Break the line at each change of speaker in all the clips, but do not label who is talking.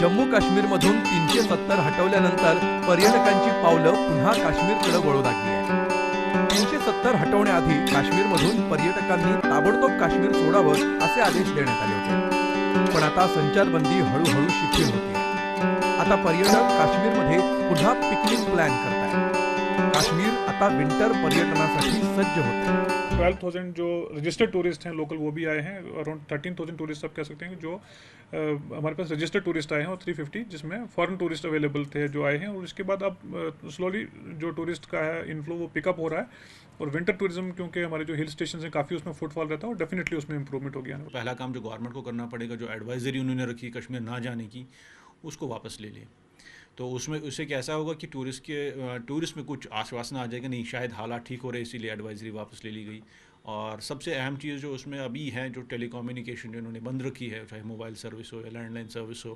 जम्मू काश्मीरमधून तीनशे सत्तर हटवल्यानंतर पर्यटकांची पावलं पुन्हा काश्मीरकडे वळू लागली आहे तीनशे सत्तर हटवण्याआधी काश्मीरमधून पर्यटकांनी ताबडतोब काश्मीर सोडावं असे आदेश देण्यात आले होते. पण आता संचारबंदी हळूहळू शिथिल होती आता पर्यटक काश्मीरमध्ये पुन्हा पिकनिक प्लॅन करतायत. काश्मीर आता विंटर पर्यटनासाठी सज्ज होत आहे
ट्वेल्व थाउज़ेंड जो रजिस्टर्ड टूरिस्ट हैं लोकल वो भी आए हैं अराउंड थर्टीन थाउज़ेंड टूरिस्ट आप कह सकते हैं जो हमारे पास रजिस्टर्ड टूरिस्ट आए हैं और थ्री फिफ्टी जिसमें फॉरेन टूरिस्ट अवेलेबल थे जो आए हैं और इसके बाद अब स्लोली जो टूरिस्ट का है इनफ्लो वो पिकअप हो रहा है और विंटर टूरिज़्म क्योंकि हमारे जो हिल स्टेशन हैं काफ़ी उसमें फुटफॉल रहता है और डेफिनेटली उसमें इंप्रूवमेंट हो गया है
पहला काम जो गवर्नमेंट को करना पड़ेगा, जो एडवाइजरी उन्होंने रखी कश्मीर ना जाने की, उसको वापस ले लें तो उसमें उससे कैसा होगा कि टूरिस्ट के टूरिस्ट में कुछ आश्वासन आ जाएगा नहीं शायद हालात ठीक हो रहे इसीलिए एडवाइजरी वापस ले ली गई और सबसे अहम चीज़ जो उसमें अभी है जो टेलीकम्युनिकेशन जो इन्होंने बंद रखी है चाहे मोबाइल सर्विस हो या लैंडलाइन सर्विस हो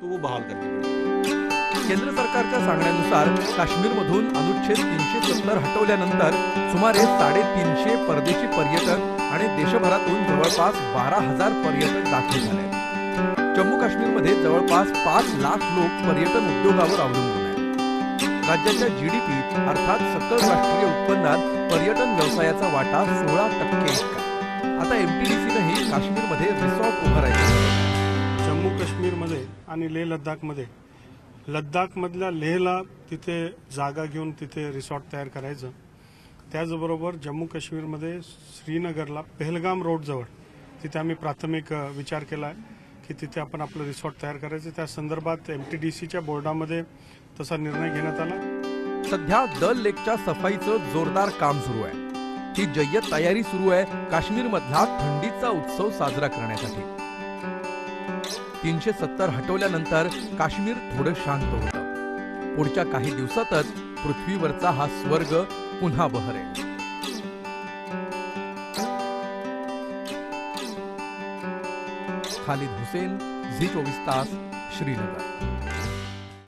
तो वो बहाल करनी पड़ेगी
केंद्र सरकारच्या सांगण्यानुसार काश्मीरमधून अनुच्छेद तीनशे सत्तर हटवल्यानंतर सुमारे साडेतीनशे परदेशी पर्यटक आणि देशभरातून जवळपास बारा हजार पर्यटक दाखल झाले आहेत. जम्मू काश्मीरमध्ये जवळपास पाच लाख लोक पर्यटन उद्योगावर अवलंबून आहेत. राज्याच्या जी डी पी अर्थात सकल राष्ट्रीय उत्पन्नात पर्यटन व्यवसायाचा वाटा सोळा टक्के इतका आता एमटीडीसीनंही काश्मीरमध्ये रिसॉर्ट उभारायचे
जम्मू काश्मीरमध्ये आणि लेह लद्दाखमध्ये लद्दाखमधल्या लेहला तिथे जागा घेऊन तिथे रिसॉर्ट तयार करायचं. त्याचबरोबर जम्मू काश्मीरमध्ये श्रीनगरला पेहलगाम रोडजवळ तिथे आम्ही प्राथमिक विचार केला आहे. की तिथे आपण आपलं रिसॉर्ट तयार करायचं. त्या संदर्भात एम टी डी सीच्या बोर्डामध्ये तसा निर्णय घेण्यात आला.
सध्या दल लेकच्या सफाईचं जोरदार काम सुरू आहे. ही जय्यत तयारी सुरू आहे काश्मीर मधला थंडीचा उत्सव साजरा करण्यासाठी. तीनशे सत्तर हटवल्यानंतर काश्मीर थोडं शांत होतं. पुढच्या काही दिवसातच पृथ्वीवरचा हा स्वर्ग पुन्हा बहरेल. खालिद हुसेन झी चोवीस तास श्रीनगर.